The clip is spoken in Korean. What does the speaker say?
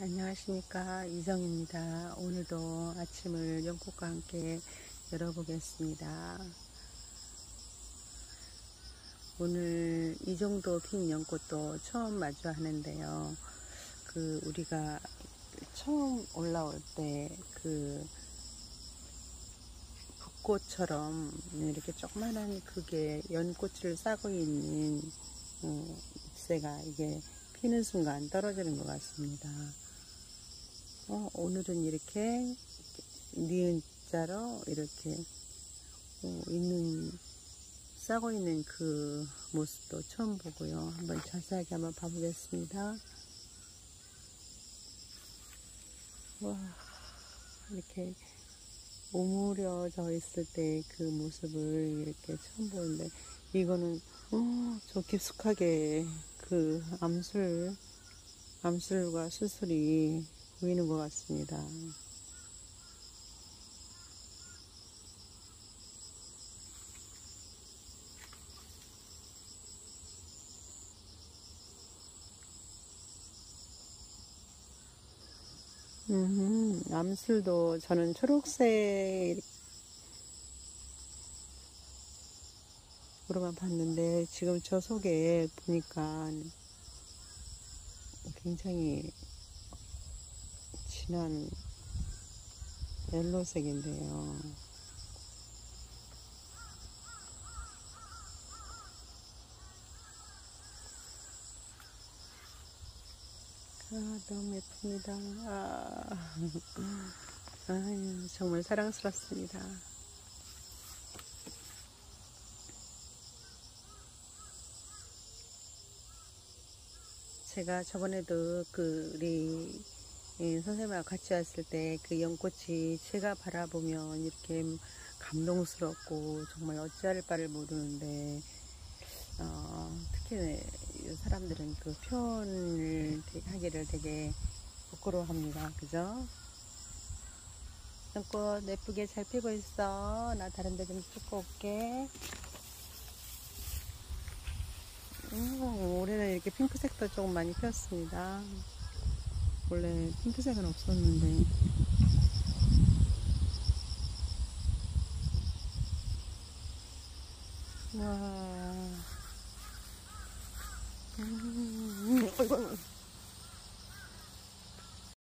안녕하십니까. 이정입니다. 오늘도 아침을 연꽃과 함께 열어보겠습니다. 오늘 이 정도 핀 연꽃도 처음 마주하는데요. 그 우리가 처음 올라올 때 그 붓꽃처럼 이렇게 조그만한 그게 연꽃을 싸고 있는 어, 잎새가 이게 피는 순간 떨어지는 것 같습니다. 어, 오늘은 이렇게 니은 자로 이렇게 어, 있는 싸고 있는 그 모습도 처음 보고요. 한번 자세하게 한번 봐보겠습니다. 와 이렇게 오므려져 있을 때 그 모습을 이렇게 처음 보는데 이거는 어, 저 깊숙하게 그 암술 암술과 수술이 보이는 것 같습니다. 음, 암술도 저는 초록색 으로만 봤는데 지금 저 속에 보니까 굉장히 진한 옐로색인데요. 아, 너무 예쁩니다. 아, 아유, 정말 사랑스럽습니다. 제가 저번에도 그 우리 예, 선생님하고 같이 왔을 때 그 연꽃이 제가 바라보면 이렇게 감동스럽고 정말 어찌할 바를 모르는데 어, 특히 사람들은 그 표현을 하기를 되게 부끄러워합니다. 그죠? 연꽃 예쁘게 잘 피고 있어. 나 다른 데좀 찍고 올게. 음, 올해는 이렇게 핑크색도 조금 많이 피었습니다. 원래 핑크색은 없었는데. 와. 음, 어이구,